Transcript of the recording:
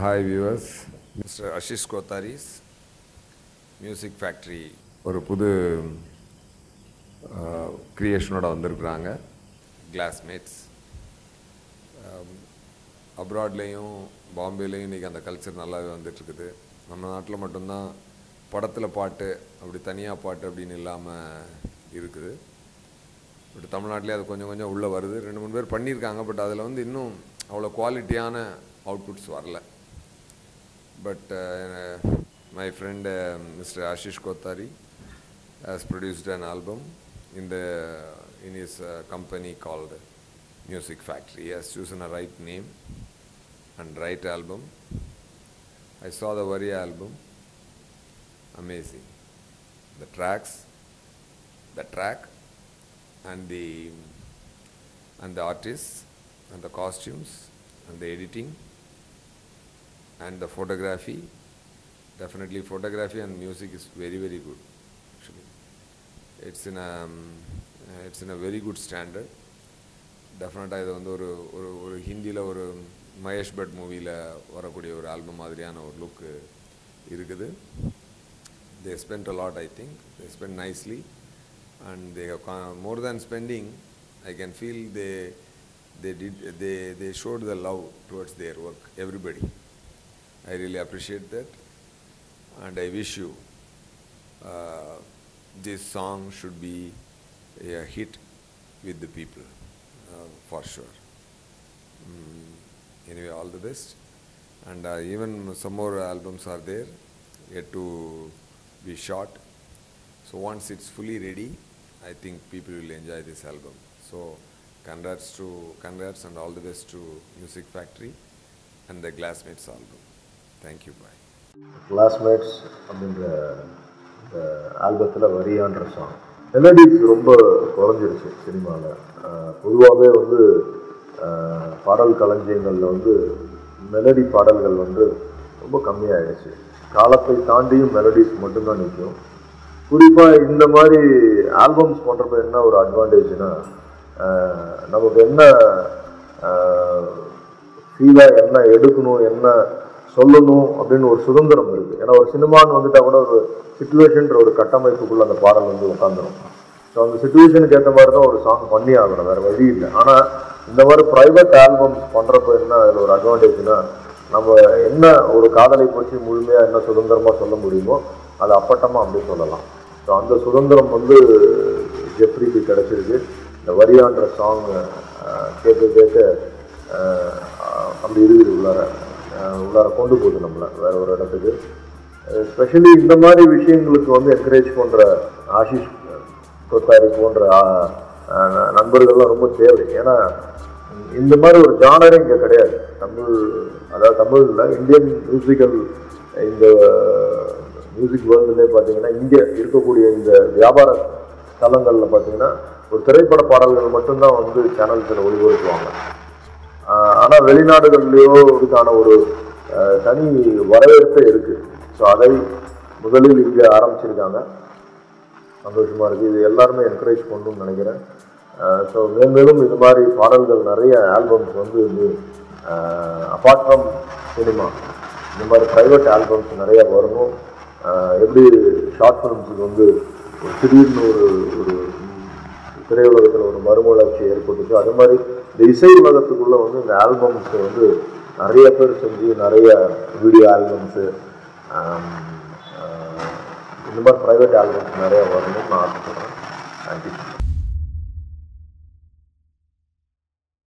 Hi viewers mister Ashish Kothari's music factory ஒரு புது க்ரியேஷனோட வந்திருக்கிறாங்க. கிளாஸ்மேட்ஸ் அப்ராட்லேயும் பாம்பேலேயும் இன்றைக்கி அந்த கல்ச்சர் நல்லாவே வந்துட்டுருக்குது. நம்ம நாட்டில் மட்டும்தான் படத்தில் பாட்டு அப்படி தனியாக பாட்டு அப்படின்னு இல்லாமல் இருக்குது. பட் தமிழ்நாட்டிலே அது கொஞ்சம் கொஞ்சம் உள்ளே வருது. ரெண்டு மூணு பேர் பண்ணியிருக்காங்க பட் அதில் வந்து இன்னும் அவ்வளோ குவாலிட்டியான அவுட்புட்ஸ் வரல. But uh, my friend uh, Mr. Ashish Kothari has produced an album in the in his uh, company called Music Factory. He has chosen a right name and right album. I saw the Vari album. Amazing. The tracks, the track, and the and the artists, and the costumes, and the editing and the photography definitely photography and music is very very good actually it's in a um, uh, it's in a very good standard டெஃபினட்டாக இது வந்து ஒரு ஒரு ஒரு ஹிந்தியில் ஒரு Mahesh but மூவியில் வரக்கூடிய ஒரு ஆல்பம் மாதிரியான ஒரு லுக்கு இருக்குது they spend a lot I think they spend nicely and they more than spending I can feel they they did they they showed the love towards their work everybody I really appreciate that, and I wish you uh, this song should be a hit with the people uh, for sure. Mm, anyway, all the best, and uh, even some more albums are there yet to be shot. So once it's fully ready, I think people will enjoy this album. So congrats to congrats and all the best to Music Factory and the Glassmates album. Thank you bye. Classmates அப்படின்ற இந்த ஆல்பத்தில் வரியான்ற song melodies ரொம்ப குறைஞ்சிருச்சு சினிமாவில் பொதுவாகவே வந்து பாடல் களஞ்சியங்களில் வந்து melody பாடல்கள் வந்து ரொம்ப கம்மியாயிடுச்சு. காலத்தை தாண்டியும் மெலடிஸ் மட்டும்தான் நிற்கும். குறிப்பாக இந்த மாதிரி ஆல்பம்ஸ் பண்ணுறப்ப என்ன ஒரு அட்வான்டேஜ்னா நமக்கு என்ன ஃபீலாக என்ன எடுக்கணும் என்ன சொல்லணும் அப்படின்னு ஒரு சுதந்திரம் இருக்குது ஏன்னா ஒரு சினிமான்னு வந்துட்டால் கூட ஒரு சுச்சுவேஷன்ற ஒரு கட்டமைப்புக்குள்ளே அந்த பாடல் வந்து உட்காந்துரும் ஸோ அந்த சுச்சுவேஷனுக்கு ஏற்ற மாதிரி தான் ஒரு சாங் பண்ணி ஆகணும் வேறு வழி இல்லை. ஆனால் இந்த மாதிரி ப்ரைவேட் ஆல்பம்ஸ் பண்ணுறப்ப என்ன அதில் ஒரு அட்வான்டேஜ்னா நம்ம என்ன ஒரு காதலை பற்றி முழுமையாக என்ன சுதந்திரமாக சொல்ல முடியுமோ அதை அப்பட்டமாக அப்படி சொல்லலாம். ஸோ அந்த சுதந்திரம் வந்து ஜெப்ரிக்கு கிடைச்சிருக்கு. இந்த வரியான்ற சாங் கேட்க கேட்க அப்படி இருக்குது உள்ளார உள்ளார கொண்டு போகுது நம்மளை வேறு ஒரு இடத்துக்கு. ஸ்பெஷலி இந்த மாதிரி விஷயங்களுக்கு வந்து என்கரேஜ் பண்ணுற ஆஷிஷ் கொத்தாரி போன்ற நண்பர்கள்லாம் ரொம்ப தேவை. ஏன்னா இந்த மாதிரி ஒரு ஜானரே இங்கே கிடையாது. தமிழ் அதாவது தமிழில் இந்தியன் மியூசிக்கல் இந்த மியூசிக் வேர்ல்டுலேயே பார்த்தீங்கன்னா இங்கே இருக்கக்கூடிய இந்த வியாபார தலங்களில் பார்த்தீங்கன்னா ஒரு திரைப்பட பாடல்கள் மட்டும்தான் வந்து சேனல்ஸில் ஒளிபரப்புவாங்க. ஆனால் ஆனா இதுக்கான ஒரு தனி வரவேற்பே இருக்குது ஸோ அதை முதலில் இங்கே ஆரம்பிச்சிருக்காங்க. சந்தோஷமாக இருக்குது இது எல்லாருமே என்கரேஜ் பண்ணணும்னு நினைக்கிறேன். ஸோ மேலும் இது மாதிரி பாடல்கள் நிறைய ஆல்பம்ஸ் வந்து இது அப்பார்ட் ஃப்ரம் சினிமா இந்த மாதிரி ப்ரைவேட் ஆல்பம்ஸ் நிறைய வரணும். எப்படி ஷார்ட் ஃபிலிம்ஸுக்கு வந்து ஒரு திடீர்னு ஒரு ஒரு திரையுலகத்தில் ஒரு மறுமலர்ச்சி ஏற்பட்டுச்சு. அது மாதிரி இந்த இசை உலகத்துக்குள்ளே வந்து இந்த ஆல்பம்ஸை வந்து நிறைய பேர் செஞ்சு நிறைய வீடியோ ஆல்பம்ஸு இந்த மாதிரி ப்ரைவேட் ஆல்பம்ஸ் நிறையா வரணும்னு நான் ஆசைப்படுறேன். தேங்க்யூ